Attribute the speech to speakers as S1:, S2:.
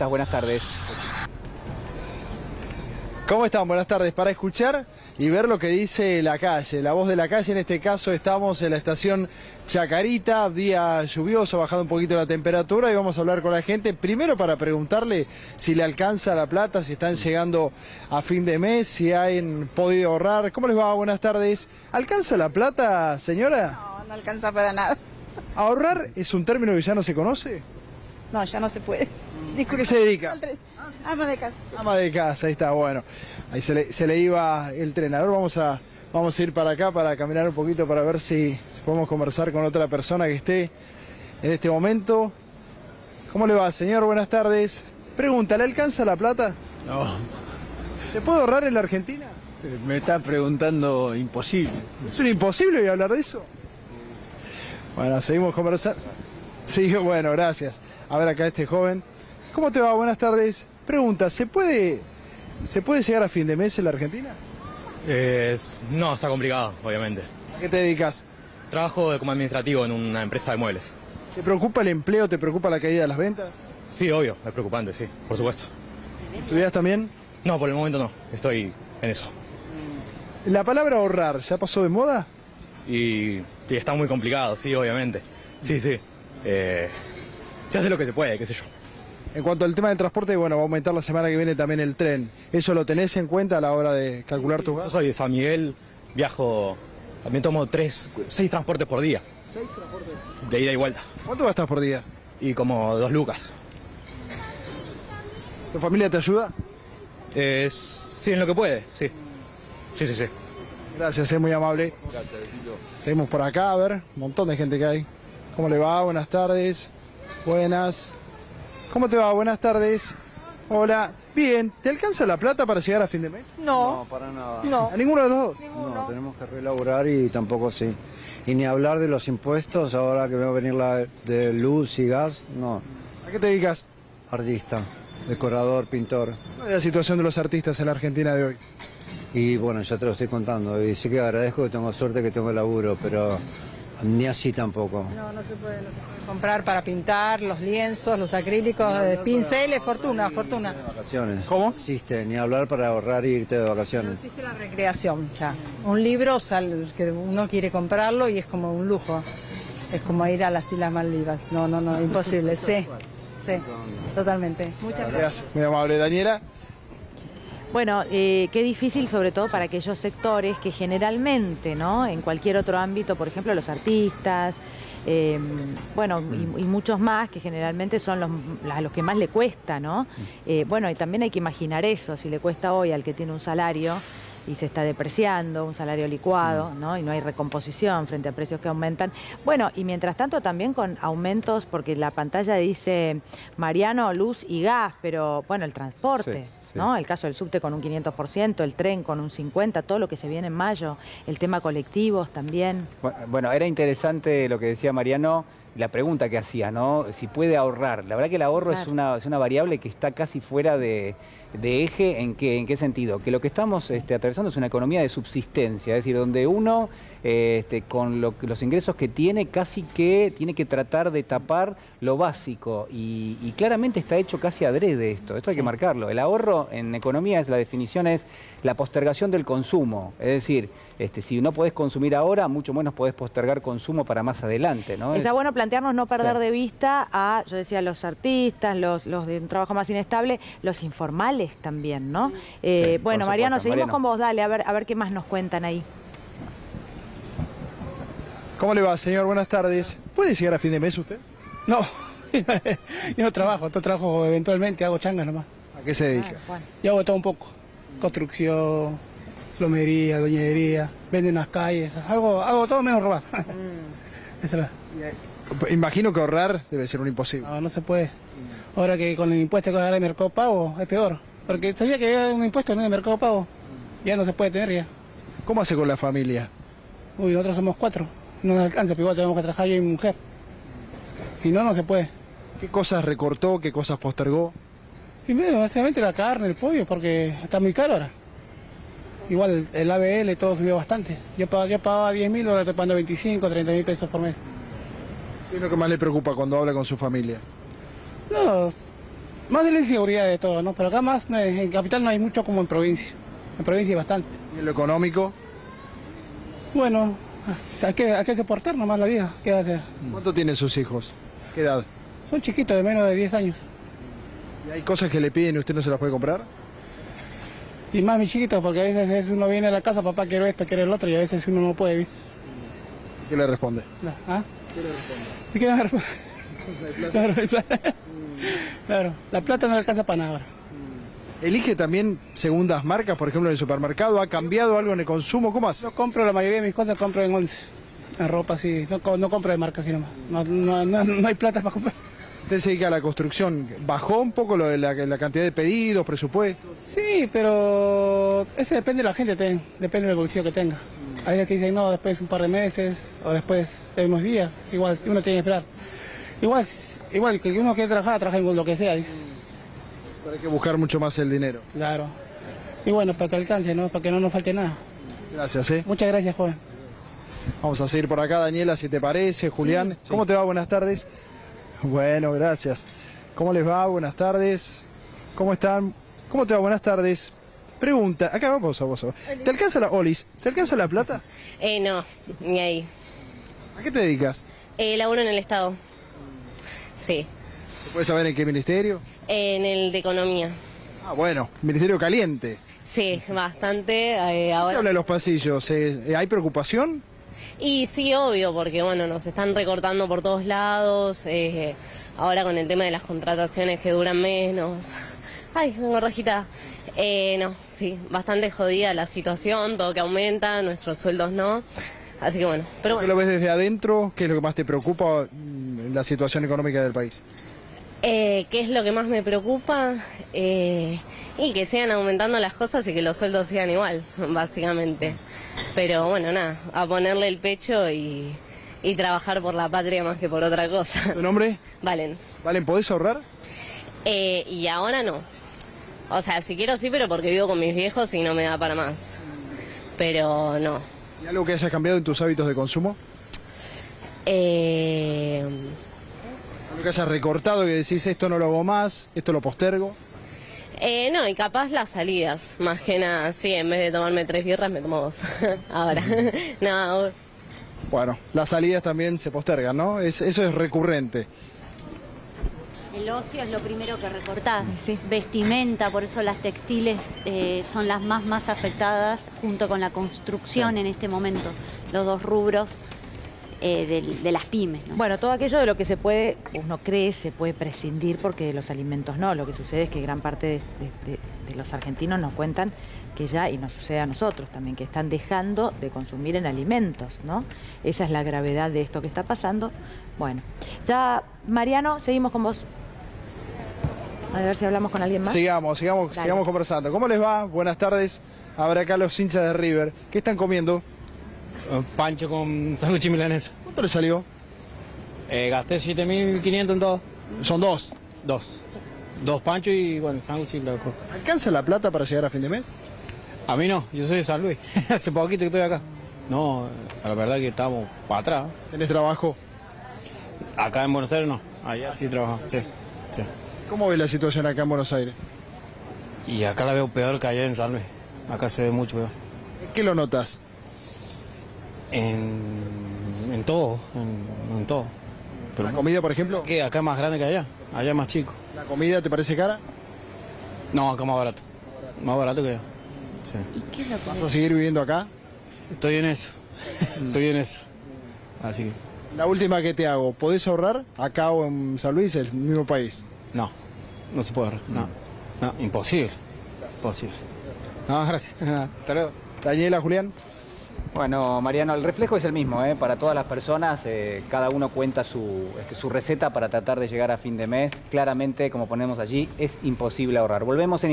S1: estás? Buenas tardes.
S2: ¿Cómo están? Buenas tardes. Para escuchar y ver lo que dice la calle, la voz de la calle, en este caso estamos en la estación Chacarita, día lluvioso, bajando un poquito la temperatura y vamos a hablar con la gente, primero para preguntarle si le alcanza la plata, si están llegando a fin de mes, si han podido ahorrar. ¿Cómo les va? Buenas tardes. ¿Alcanza la plata, señora?
S3: No, no alcanza para nada.
S2: ¿Ahorrar es un término que ya no se conoce?
S3: No, ya no se puede.
S2: ¿A qué se dedica?
S3: Ama de casa.
S2: Ama de casa, ahí está, bueno. Ahí se le, se le iba el tren. A ver, vamos a, vamos a ir para acá para caminar un poquito para ver si, si podemos conversar con otra persona que esté en este momento. ¿Cómo le va, señor? Buenas tardes. Pregunta, ¿le alcanza la plata?
S4: No,
S2: ¿Se puede ahorrar en la Argentina?
S4: me está preguntando imposible.
S2: ¿Es un imposible hoy hablar de eso? Bueno, seguimos conversando. Sí, bueno, gracias. A ver acá este joven. ¿Cómo te va? Buenas tardes. Pregunta, ¿se puede, ¿se puede llegar a fin de mes en la Argentina?
S5: Es- no, está complicado, obviamente.
S2: ¿A qué te dedicas?
S5: Trabajo como administrativo en una empresa de muebles.
S2: ¿Te preocupa el empleo? ¿Te preocupa la caída de las ventas?
S5: Sí, obvio, es preocupante, sí, por supuesto.
S2: ¿Estudias también?
S5: No, por el momento no, estoy en eso.
S2: La palabra ahorrar, ¿ya pasó de moda?
S5: Y, y está muy complicado, sí, obviamente. Sí, sí. Eh, se hace lo que se puede, qué sé yo.
S2: En cuanto al tema del transporte, bueno, va a aumentar la semana que viene también el tren. ¿Eso lo tenés en cuenta a la hora de calcular tu
S5: Yo
S2: gasto?
S5: soy de San Miguel, viajo, también tomo tres, seis transportes por día.
S2: Seis transportes.
S5: De ida y vuelta.
S2: ¿Cuánto gastas por día?
S5: Y como dos lucas.
S2: ¿Tu familia te ayuda?
S5: Es, sí, en lo que puede, sí. Sí, sí, sí.
S2: Gracias, es muy amable. Seguimos por acá, a ver, un montón de gente que hay. ¿Cómo le va? Buenas tardes. Buenas. ¿Cómo te va? Buenas tardes. Hola. Bien, ¿te alcanza la plata para llegar a fin de mes?
S3: No,
S6: para nada.
S3: no.
S2: ¿A ninguno de los dos?
S6: No, tenemos que relaborar y tampoco sí. Y ni hablar de los impuestos, ahora que va a venir la de luz y gas, no.
S2: ¿A qué te dedicas?
S6: Artista, decorador, pintor.
S2: ¿Cuál es la situación de los artistas en la Argentina de hoy?
S6: Y bueno, ya te lo estoy contando. Y sí que agradezco que tengo suerte que tengo laburo, pero ni así tampoco.
S3: No, no se puede, no se puede comprar para pintar, los lienzos, los acrílicos, eh, pinceles, fortuna, fortuna.
S6: De vacaciones.
S2: ¿Cómo?
S6: No existe, ni hablar para ahorrar e irte de
S3: No
S6: vacaciones.
S3: existe la recreación ya. Un libro sal, que uno quiere comprarlo y es como un lujo. Es como ir a las Islas Maldivas. No, no, no, imposible. Sí, sí, totalmente. Muchas gracias.
S2: Gracias, muy amable. Daniela.
S7: Bueno, eh, qué difícil sobre todo para aquellos sectores que generalmente, ¿no? En cualquier otro ámbito, por ejemplo, los artistas, eh, bueno, y, y muchos más que generalmente son los, a los que más le cuesta, ¿no? Eh, bueno, y también hay que imaginar eso, si le cuesta hoy al que tiene un salario y se está depreciando, un salario licuado, ¿no? Y no hay recomposición frente a precios que aumentan. Bueno, y mientras tanto también con aumentos, porque la pantalla dice Mariano, luz y gas, pero bueno, el transporte.
S1: Sí, sí.
S7: ¿no? El caso del subte con un 500%, el tren con un 50%, todo lo que se viene en mayo, el tema colectivos también.
S1: Bu- Bueno, era interesante lo que decía Mariano, la pregunta que hacía, ¿no? Si puede ahorrar. La verdad que el ahorro es, una, es una variable que está casi fuera de, de eje. ¿En qué, ¿En qué sentido? Que lo que estamos este, atravesando es una economía de subsistencia, es decir, donde uno, este, con lo los ingresos que tiene, casi que tiene que tratar de tapar lo básico. Y, y claramente está hecho casi adrede esto. Esto hay que marcarlo. El ahorro en economía, es la definición es la postergación del consumo. Es decir, este, si no podés consumir ahora, mucho menos podés postergar consumo para más adelante. ¿no?
S7: Está
S1: Es-
S7: bueno plantearnos no perder
S1: Claro.
S7: de vista a, yo decía, los artistas, los, los de un trabajo más inestable, los informales también, ¿no? Eh, bueno,
S1: supuesto.
S7: Mariano, seguimos
S1: Mariano.
S7: con vos, dale, a ver, a ver qué más nos cuentan ahí.
S2: ¿Cómo le va, señor? Buenas tardes. ¿Puede llegar a fin de mes usted?
S8: No, yo no trabajo, yo trabajo eventualmente, hago changas nomás.
S2: ¿A qué se dedica?
S7: Claro, Juan.
S8: Yo hago todo un poco. Construcción, plomería, doñería, vendo unas calles, hago, hago todo menos robar. Esa es la-
S2: Imagino que ahorrar debe ser un imposible.
S8: no, no se puede. Ahora que con el impuesto que va a dar el mercado pago es peor. Porque sabía que había un impuesto en el mercado pago. Ya no se puede tener ya.
S2: ¿Cómo hace con la familia?
S8: Uy, nosotros somos cuatro. No nos alcanza, pero igual tenemos que trabajar yo y mi mujer. Si no, no se puede.
S2: ¿Qué cosas recortó? ¿Qué cosas postergó?
S8: Primero, básicamente la carne, el pollo, porque está muy caro ahora. Igual el ABL todo subió bastante. Yo pagaba, yo pagaba 10 mil, ahora estoy pagando 25, 30 mil pesos por mes.
S2: ¿Qué es lo que más le preocupa cuando habla con su familia?
S8: No, Más de la inseguridad de todo, ¿no? Pero acá más, no, en capital no hay mucho como en provincia. En provincia hay bastante.
S2: ¿Y en lo económico?
S8: Bueno, hay que, hay que soportar nomás la vida. ¿Qué hacer?
S2: ¿Cuánto tienen sus hijos? ¿Qué edad?
S8: Son chiquitos, de menos de 10 años.
S2: ¿Y hay cosas que le piden y usted no se las puede comprar?
S8: Y más mi chiquito, porque a veces, a uno viene a la casa, papá quiero esto, quiero el otro, y a veces uno no puede, ¿viste?
S2: ¿Qué le responde?
S8: ¿Ah? ¿Y qué responde? Claro, plata. Claro, la plata no alcanza para nada.
S2: ¿Elige también segundas marcas, por ejemplo, en el supermercado? ¿Ha cambiado algo en el consumo? ¿Cómo hace?
S8: Yo compro la mayoría de mis cosas, compro en 11. La ropa sí, no, no compro de marca así nomás. No, no, no, no hay plata para comprar.
S2: Usted se dedica a la construcción. ¿Bajó un poco lo de la, la cantidad de pedidos, presupuestos?
S8: Sí, pero eso depende de la gente, depende del bolsillo que tenga. Hay veces que dicen, no, después de un par de meses o después de unos días. Igual, uno tiene que esperar. Igual, igual que uno quiere trabajar, trabaja en lo que sea, dice.
S2: Pero hay que buscar mucho más el dinero.
S8: Claro. Y bueno, para que alcance, ¿no? Para que no nos falte nada.
S2: Gracias, ¿eh?
S8: Muchas gracias, joven.
S2: Vamos a seguir por acá, Daniela, si te parece. Julián, ¿cómo te va? Buenas tardes. Bueno, gracias. ¿Cómo les va? Buenas tardes. ¿Cómo están? ¿Cómo te va? Buenas tardes. Pregunta, acá vamos a vos. ¿Te alcanza la Olis? ¿Te alcanza la plata?
S9: Eh, no, ni ahí.
S2: ¿A qué te dedicas?
S9: Eh, laburo en el Estado. Sí.
S2: ¿Se puede saber en qué ministerio?
S9: En el de Economía.
S2: Ah, bueno, Ministerio Caliente.
S9: Sí, bastante. eh,
S2: ¿Qué
S9: ahora...
S2: habla en los pasillos? Eh, ¿Hay preocupación?
S9: Y sí, obvio, porque bueno, nos están recortando por todos lados. eh, ahora con el tema de las contrataciones que duran menos. Ay, vengo rojita. Eh, no, sí, bastante jodida la situación, todo que aumenta, nuestros sueldos no. Así que bueno, pero
S2: ¿Qué
S9: bueno.
S2: lo ves desde adentro? ¿Qué es lo que más te preocupa mm, la situación económica del país?
S9: Eh, ¿Qué es lo que más me preocupa? Eh, y que sigan aumentando las cosas y que los sueldos sigan igual, básicamente. Pero bueno, nada, a ponerle el pecho y, y trabajar por la patria más que por otra cosa.
S2: ¿Tu nombre?
S9: Valen.
S2: ¿Valen, podés ahorrar?
S9: Eh, y ahora no. O sea, si quiero sí, pero porque vivo con mis viejos y no me da para más. Pero no.
S2: ¿Y algo que hayas cambiado en tus hábitos de consumo?
S9: Eh,
S2: ¿Algo que hayas recortado que decís esto no lo hago más, esto lo postergo?
S9: eh, no, y capaz las salidas, más que nada, sí, en vez de tomarme tres birras me tomo dos. ahora. no,
S2: Bueno, las salidas también se postergan, ¿no? Es- eso es recurrente.
S10: El ocio es lo primero que recortás. Vestimenta, por eso las textiles eh, son las más más afectadas junto con la construcción en este momento. Los dos rubros eh, de, las pymes. ¿no?
S7: Bueno, todo aquello de lo que se puede, uno cree, se puede prescindir porque de los alimentos no. Lo que sucede es que gran parte de- de los argentinos nos cuentan que ya, y nos sucede a nosotros también, que están dejando de consumir en alimentos, ¿no? Esa es la gravedad de esto que está pasando. Bueno, ya, Mariano, seguimos con vos. A ver si hablamos con alguien más.
S2: Sigamos, sigamos,
S7: Dale.
S2: sigamos conversando. ¿Cómo les va? Buenas tardes. Ahora acá los hinchas de River. ¿Qué están comiendo?
S11: Pancho con sándwich milanesa.
S2: ¿Cuánto le salió?
S11: Eh, gasté 7.500 en todo.
S2: Son dos.
S11: Dos. Dos panchos y bueno, sándwich y la coca.
S2: ¿Alcanza la plata para llegar a fin de mes?
S11: A mí no, yo soy de San Luis. Hace poquito que estoy acá. No, la verdad que estamos para atrás.
S2: ¿Tenés trabajo?
S11: Acá en Buenos Aires no, allá sí trabajo. Sí, sí.
S2: ¿Cómo ves la situación acá en Buenos Aires?
S11: Y acá la veo peor que allá en San Luis. Acá se ve mucho peor.
S2: ¿En ¿Qué lo notas?
S11: En, en todo, en, en todo.
S2: ¿La comida, por ejemplo?
S11: ¿Qué? Acá es más grande que allá. Allá es más chico.
S2: ¿La comida te parece cara?
S11: No, acá más barato. Más barato que allá. Sí.
S10: ¿Y qué que
S2: ¿Vas a seguir viviendo acá?
S11: Estoy en eso. Estoy en eso. Así que.
S2: La última que te hago, ¿podés ahorrar acá o en San Luis, el mismo país?
S11: No, no se puede ahorrar. No, no, imposible. Imposible. No, gracias. Hasta luego.
S2: Daniela, Julián.
S1: Bueno, Mariano, el reflejo es el mismo, ¿eh? para todas las personas, eh, cada uno cuenta su, este, su receta para tratar de llegar a fin de mes. Claramente, como ponemos allí, es imposible ahorrar. Volvemos en